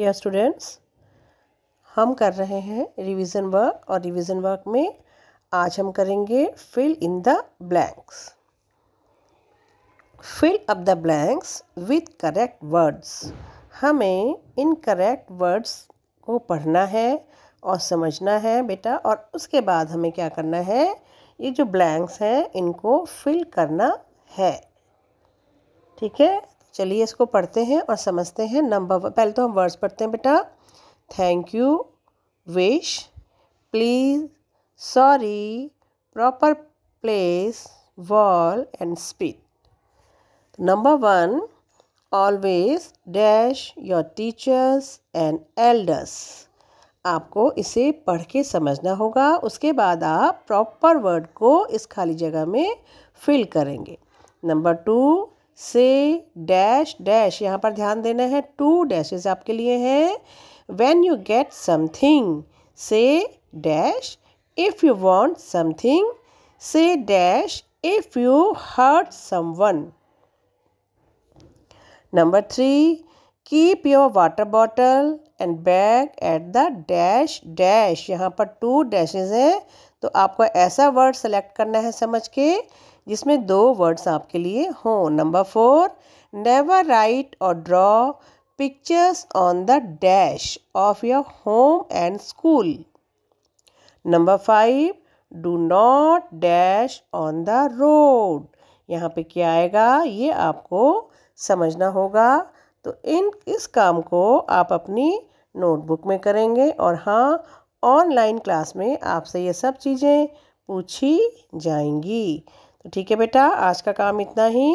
Dear students हम कर रहे हैं रिवीजन वर्क और रिवीजन वर्क में आज हम करेंगे fill in the blanks fill up the blanks with correct words हमें इन करेक्ट वर्ड्स को पढ़ना है और समझना है बेटा और उसके बाद हमें क्या करना है? ये जो ब्लैंक्स हैं, इनको फिल करना है। ठीक है? चलिए इसको पढ़ते हैं और समझते हैं नंबर पहले तो हम वर्ड्स पढ़ते हैं बेटा। Thank you wish please sorry proper place wall and speed number one always dash your teachers and elders आपको इसे पढ़ के समझना होगा। उसके बाद आप प्रॉपर वर्ड को इस खाली जगह में फिल करेंगे। नंबर टू से डैश डैश, यहाँ पर ध्यान देना है, टू डैशेज आपके लिए हैं। When you get something say dash if you want something say dash if you hurt someone number three keep your water bottle and bag at the dash dash यहाँ पर टू डैशेज हैं तो आपको ऐसा word select करना है समझ के। जिसमें दो वर्ड्स आपके लिए हों। नंबर फोर नेवर राइट और draw pictures on the dash of your home and school number five do not dash on the road यहाँ पे क्या आएगा? ये आपको समझना होगा। तो इन, इस काम को आप अपनी नोटबुक में करेंगे और हाँ ऑनलाइन क्लास में आपसे ये सब चीज़ें पूछी जाएँगी। ठीक है बेटा आज का काम इतना ही।